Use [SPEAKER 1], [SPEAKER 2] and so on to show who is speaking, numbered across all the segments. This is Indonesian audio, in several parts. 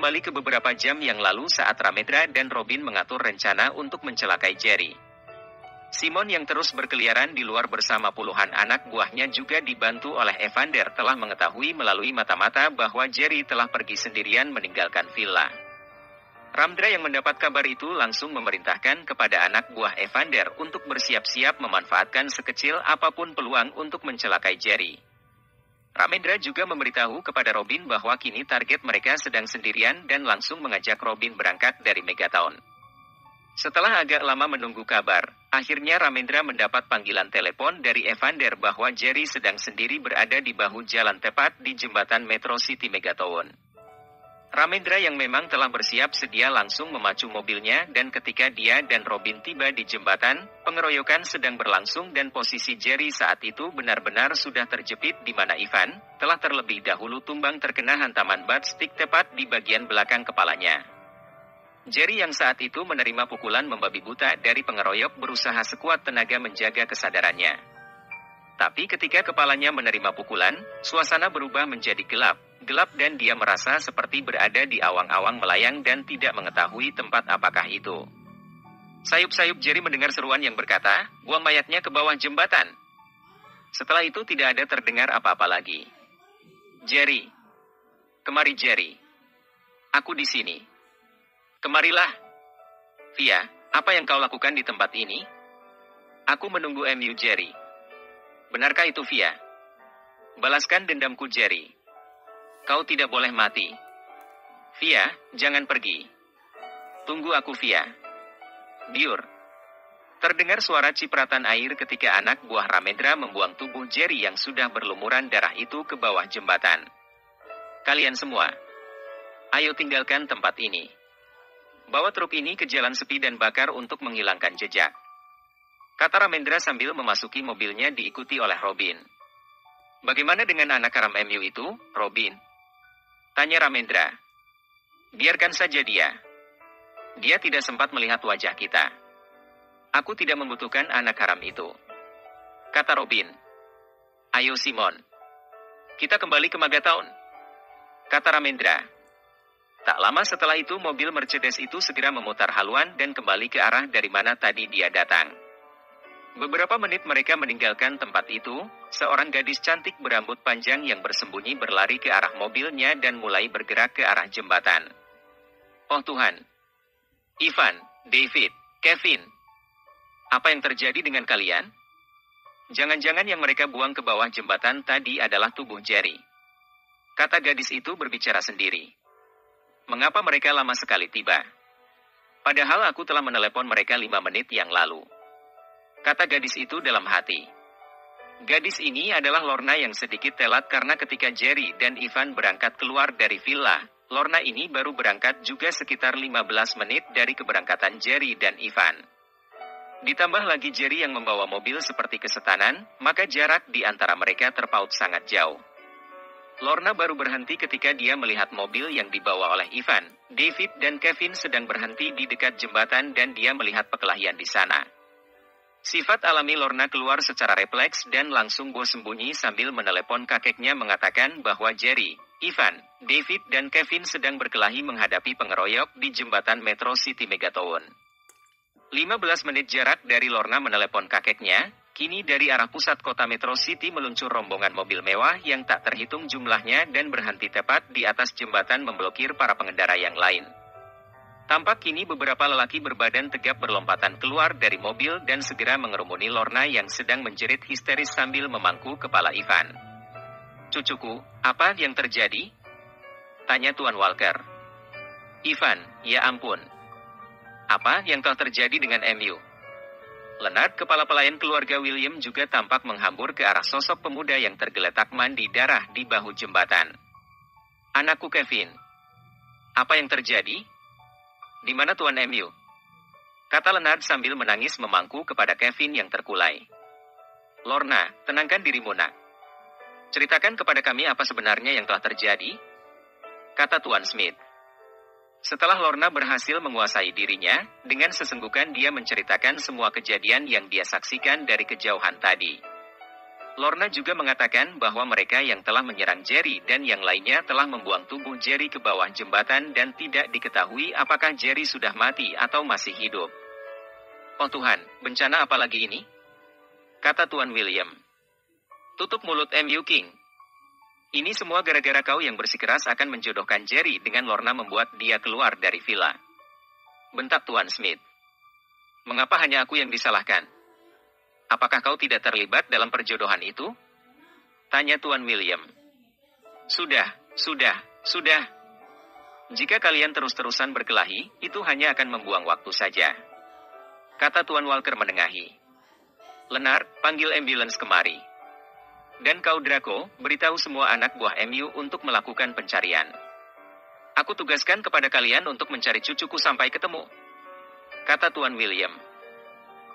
[SPEAKER 1] Kembali ke beberapa jam yang lalu saat Ramendra dan Robin mengatur rencana untuk mencelakai Jerry. Simon yang terus berkeliaran di luar bersama puluhan anak buahnya juga dibantu oleh Evander telah mengetahui melalui mata-mata bahwa Jerry telah pergi sendirian meninggalkan villa. Ramdra yang mendapat kabar itu langsung memerintahkan kepada anak buah Evander untuk bersiap-siap memanfaatkan sekecil apa pun peluang untuk mencelakai Jerry. Ramendra juga memberitahu kepada Robin bahwa kini target mereka sedang sendirian dan langsung mengajak Robin berangkat dari Megatown. Setelah agak lama menunggu kabar, akhirnya Ramendra mendapat panggilan telepon dari Evander bahwa Jerry sedang sendiri berada di bahu jalan tepat di jembatan Metro City Megatown. Ramendra yang memang telah bersiap sedia langsung memacu mobilnya dan ketika dia dan Robin tiba di jembatan, pengeroyokan sedang berlangsung dan posisi Jerry saat itu benar-benar sudah terjepit di mana Ivan telah terlebih dahulu tumbang terkena hantaman bat stick tepat di bagian belakang kepalanya. Jerry yang saat itu menerima pukulan membabi buta dari pengeroyok berusaha sekuat tenaga menjaga kesadarannya. Tapi ketika kepalanya menerima pukulan, suasana berubah menjadi gelap, gelap dan dia merasa seperti berada di awang-awang melayang dan tidak mengetahui tempat apakah itu. Sayup-sayup Jerry mendengar seruan yang berkata, buang mayatnya ke bawah jembatan. Setelah itu tidak ada terdengar apa-apa lagi. Jerry. Kemari Jerry. Aku di sini. Kemarilah. Via, apa yang kau lakukan di tempat ini? Aku menunggu MU Jerry. Benarkah itu Via? Balaskan dendamku Jerry. Kau tidak boleh mati. Via, jangan pergi. Tunggu aku Via. Biur. Terdengar suara cipratan air ketika anak buah Ramendra membuang tubuh Jerry yang sudah berlumuran darah itu ke bawah jembatan. Kalian semua, ayo tinggalkan tempat ini. Bawa truk ini ke jalan sepi dan bakar untuk menghilangkan jejak. Kata Ramendra sambil memasuki mobilnya diikuti oleh Robin. Bagaimana dengan anak karam MU itu, Robin? Tanya Ramendra. Biarkan saja dia. Dia tidak sempat melihat wajah kita. Aku tidak membutuhkan anak haram itu. Kata Robin. Ayo Simon. Kita kembali ke Magatown. Kata Ramendra. Tak lama setelah itu mobil Mercedes itu segera memutar haluan dan kembali ke arah dari mana tadi dia datang. Beberapa menit mereka meninggalkan tempat itu, seorang gadis cantik berambut panjang yang bersembunyi berlari ke arah mobilnya dan mulai bergerak ke arah jembatan. Oh Tuhan! Ivan, David, Kevin. Apa yang terjadi dengan kalian? Jangan-jangan yang mereka buang ke bawah jembatan tadi adalah tubuh Jerry. Kata gadis itu berbicara sendiri. Mengapa mereka lama sekali tiba? Padahal aku telah menelepon mereka lima menit yang lalu. Kata gadis itu dalam hati. Gadis ini adalah Lorna yang sedikit telat karena ketika Jerry dan Ivan berangkat keluar dari villa, Lorna ini baru berangkat juga sekitar 15 menit dari keberangkatan Jerry dan Ivan. Ditambah lagi Jerry yang membawa mobil seperti kesetanan, maka jarak di antara mereka terpaut sangat jauh. Lorna baru berhenti ketika dia melihat mobil yang dibawa oleh Ivan. David dan Kevin sedang berhenti di dekat jembatan dan dia melihat perkelahian di sana. Sifat alami Lorna keluar secara refleks dan langsung bos sembunyi sambil menelepon kakeknya mengatakan bahwa Jerry, Ivan, David dan Kevin sedang berkelahi menghadapi pengeroyok di jembatan Metro City Megatown. 15 menit jarak dari Lorna menelepon kakeknya, kini dari arah pusat kota Metro City meluncur rombongan mobil mewah yang tak terhitung jumlahnya dan berhenti tepat di atas jembatan memblokir para pengendara yang lain. Tampak kini beberapa lelaki berbadan tegap berlompatan keluar dari mobil dan segera mengerumuni Lorna yang sedang menjerit histeris sambil memangku kepala Ivan. Cucuku, apa yang terjadi? Tanya Tuan Walker. Ivan, ya ampun. Apa yang telah terjadi dengan MU? Leonard, kepala pelayan keluarga William juga tampak menghambur ke arah sosok pemuda yang tergeletak mandi darah di bahu jembatan. Anakku Kevin. Apa yang terjadi? Di mana Tuan MU? Kata Leonard sambil menangis memangku kepada Kevin yang terkulai. Lorna, tenangkan dirimu nak. Ceritakan kepada kami apa sebenarnya yang telah terjadi? Kata Tuan Smith. Setelah Lorna berhasil menguasai dirinya, dengan sesenggukan dia menceritakan semua kejadian yang dia saksikan dari kejauhan tadi. Lorna juga mengatakan bahwa mereka yang telah menyerang Jerry dan yang lainnya telah membuang tubuh Jerry ke bawah jembatan dan tidak diketahui apakah Jerry sudah mati atau masih hidup. Oh Tuhan, bencana apa lagi ini? Kata Tuan William. Tutup mulut MU King. Ini semua gara-gara kau yang bersikeras akan menjodohkan Jerry dengan Lorna membuat dia keluar dari villa. Bentak Tuan Smith. Mengapa hanya aku yang disalahkan? Apakah kau tidak terlibat dalam perjodohan itu? Tanya Tuan William. Sudah, sudah, sudah. Jika kalian terus-terusan berkelahi, itu hanya akan membuang waktu saja. Kata Tuan Walker menengahi. Lenar, panggil ambulans kemari. Dan kau Draco, beritahu semua anak buah MU untuk melakukan pencarian. Aku tugaskan kepada kalian untuk mencari cucuku sampai ketemu. Kata Tuan William.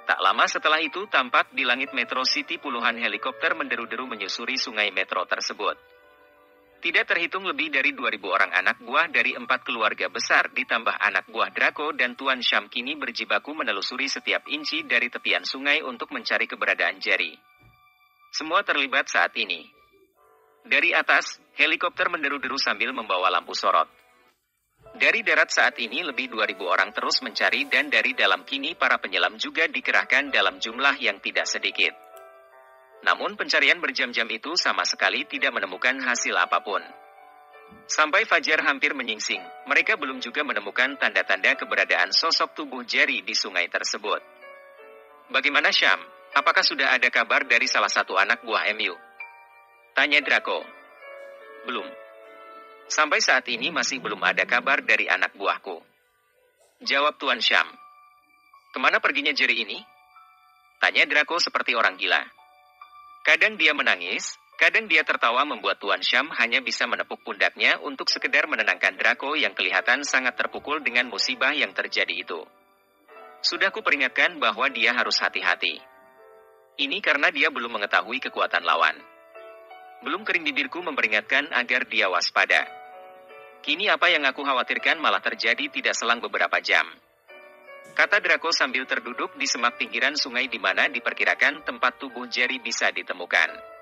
[SPEAKER 1] Tak lama setelah itu tampak di langit Metro City puluhan helikopter menderu-deru menyusuri sungai Metro tersebut. Tidak terhitung lebih dari 2000 orang anak buah dari empat keluarga besar ditambah anak buah Draco dan Tuan Syam kini berjibaku menelusuri setiap inci dari tepian sungai untuk mencari keberadaan Jerry. Semua terlibat saat ini. Dari atas, helikopter menderu-deru sambil membawa lampu sorot. Dari darat saat ini lebih 2000 orang terus mencari dan dari dalam kini para penyelam juga dikerahkan dalam jumlah yang tidak sedikit. Namun pencarian berjam-jam itu sama sekali tidak menemukan hasil apa pun. Sampai Fajar hampir menyingsing, mereka belum juga menemukan tanda-tanda keberadaan sosok tubuh Jerry di sungai tersebut. Bagaimana Syam? Apakah sudah ada kabar dari salah satu anak buah MU? Tanya Draco. Belum, Sampai saat ini masih belum ada kabar dari anak buahku. Jawab Tuan Syam. Ke mana perginya Jerry ini? Tanya Draco seperti orang gila. Kadang dia menangis, kadang dia tertawa membuat Tuan Syam hanya bisa menepuk pundaknya untuk sekedar menenangkan Draco yang kelihatan sangat terpukul dengan musibah yang terjadi itu. Sudah ku peringatkan bahwa dia harus hati-hati. Ini karena dia belum mengetahui kekuatan lawan. Belum kering bibirku memperingatkan agar dia waspada. Kini apa yang aku khawatirkan malah terjadi tidak selang beberapa jam. Kata Draco sambil terduduk di semak pinggiran sungai di mana diperkirakan tempat tubuh Jerry bisa ditemukan.